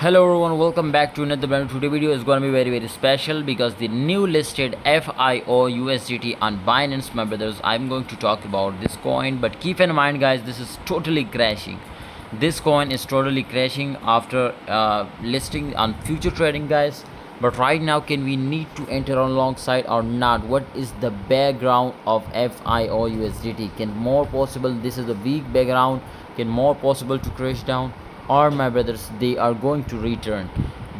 hello everyone welcome back to another brand today video. Is going to be very very special because the new listed fio usdt on binance my brothers i'm going to talk about this coin. But keep in mind guys this is totally crashing. This coin is totally crashing after uh, listing on future trading guys. But right now can we need to enter alongside or not? What is the background of fio usdt can more possible this is a weak background. Can more possible to crash down or my brothers they are going to return.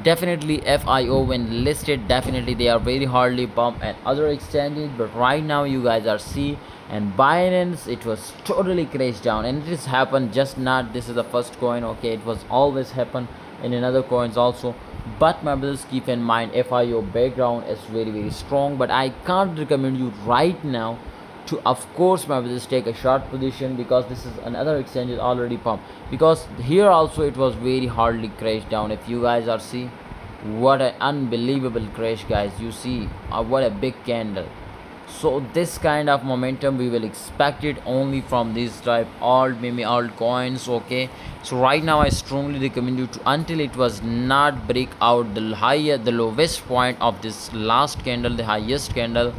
Definitely fio when listed definitely they are very hardly pumped and other exchanges but right now you guys are see and binance it was totally crashed down. And it has happened just not this is the first coin okay? It was always happen in another coins also. But my brothers keep in mind fio background is very very strong. But i can't recommend you right now to of course my brothers take a short position because this is another exchange is already pumped. Because here also it was very hardly crashed down. If you guys are see what an unbelievable crash guys. You see uh, what a big candle. So this kind of momentum we will expect it only from this type alt maybe altcoins okay? So right now i strongly recommend you to until it was not break out the higher the lowest point of this last candle the highest candle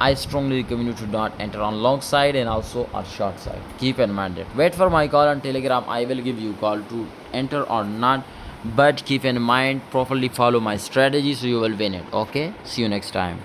I strongly recommend you to not enter on long side and also a short side. Keep in mind that. Wait for my call on Telegram. I will give you call to enter or not. But keep in mind properly follow my strategy so you will win it. Okay. See you next time.